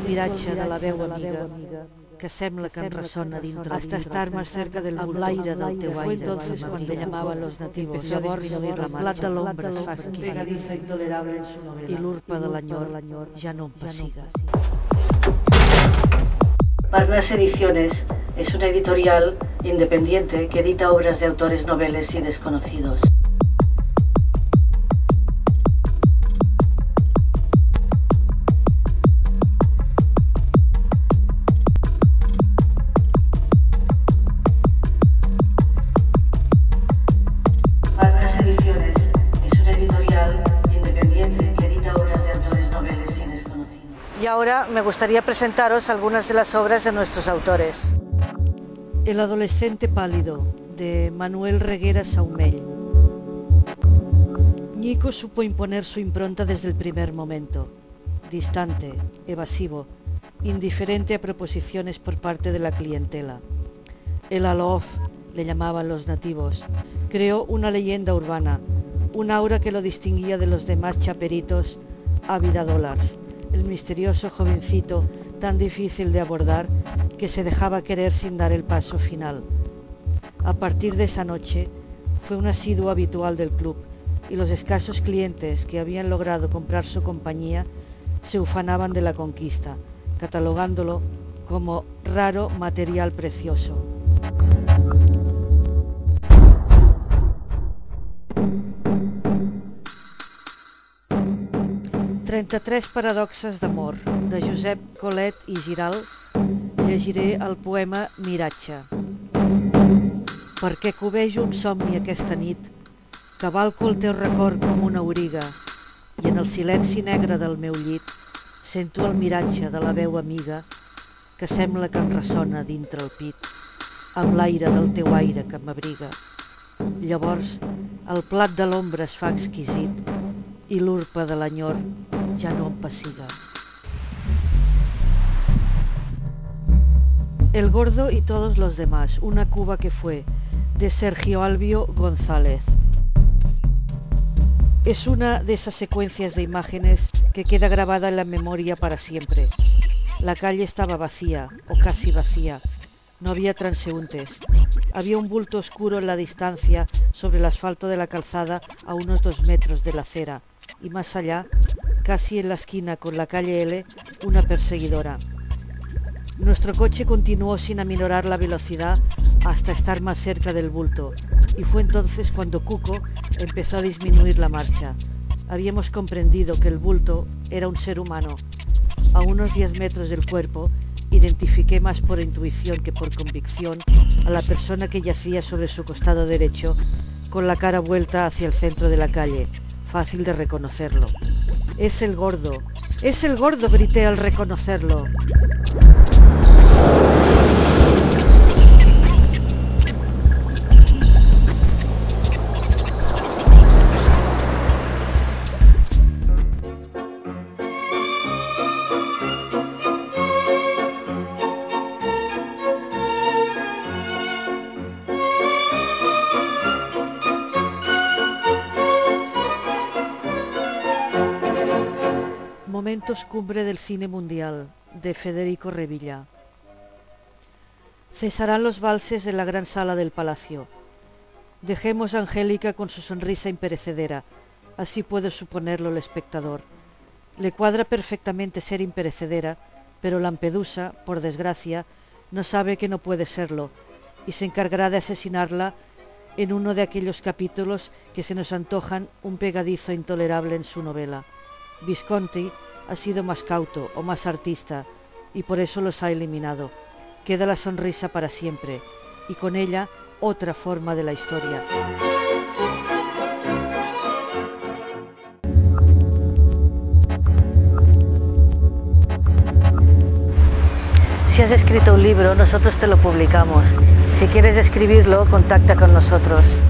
miratge de la veu amiga que sembla que em ressona dintre hasta estar más cerca del l'aire del teu aire. Fue entonces cuando llamaban los nativos. Llavors, el plat de l'ombra es fa pegadiza intolerable en su novela. i l'urpa de l'enyor ja no em pessiga. Barnas Ediciones es una editorial independiente que edita obras de autores noveles y desconocidos. Ahora me gustaría presentaros algunas de las obras de nuestros autores. El adolescente pálido, de Manuel Reguera Saumell. Nico supo imponer su impronta desde el primer momento, distante, evasivo, indiferente a proposiciones por parte de la clientela. El alof, le llamaban los nativos, creó una leyenda urbana, un aura que lo distinguía de los demás chaperitos a vida dólares, el misterioso jovencito tan difícil de abordar que se dejaba querer sin dar el paso final. A partir de esa noche fue un asiduo habitual del club y los escasos clientes que habían logrado comprar su compañía se ufanaban de la conquista, catalogándolo como raro material precioso. 33 paradoxes d'amor, de Josep Colet i Giral, llegiré el poema Miratge. Perquè cobejo un somni aquesta nit, cavalco el teu record com una auriga, i en el silenci negre del meu llit sento el miratge de la veu amiga que sembla que em ressona dintre el pit, amb l'aire del teu aire que m'abriga. Llavors, el plat de l'ombra es fa exquisit i l'urpa de l'enyor ja no em pessiga. El gordo y todos los demás, una Cuba que fue, de Sergio Albio González. Es una de esas secuencias de imágenes que queda grabada en la memoria para siempre. La calle estaba vacía, o casi vacía. No había transeúntes. Había un bulto oscuro en la distancia sobre el asfalto de la calzada a unos dos metros de la acera. Y más allá, casi en la esquina con la calle L, una perseguidora. Nuestro coche continuó sin aminorar la velocidad hasta estar más cerca del bulto y fue entonces cuando Cuco empezó a disminuir la marcha. Habíamos comprendido que el bulto era un ser humano. A unos 10 metros del cuerpo identifiqué más por intuición que por convicción a la persona que yacía sobre su costado derecho con la cara vuelta hacia el centro de la calle, fácil de reconocerlo. Es el gordo, es el gordo, grité al reconocerlo. Cumbre del cine mundial, de Federico Revilla. Cesarán los valses en la gran sala del palacio. Dejemos a Angélica con su sonrisa imperecedera, así puede suponerlo el espectador. Le cuadra perfectamente ser imperecedera, pero Lampedusa, por desgracia, no sabe que no puede serlo, y se encargará de asesinarla en uno de aquellos capítulos que se nos antojan un pegadizo intolerable en su novela. Visconti ha sido más cauto o más artista y por eso los ha eliminado. Queda la sonrisa para siempre y con ella otra forma de la historia. Si has escrito un libro, nosotros te lo publicamos. Si quieres escribirlo, contacta con nosotros.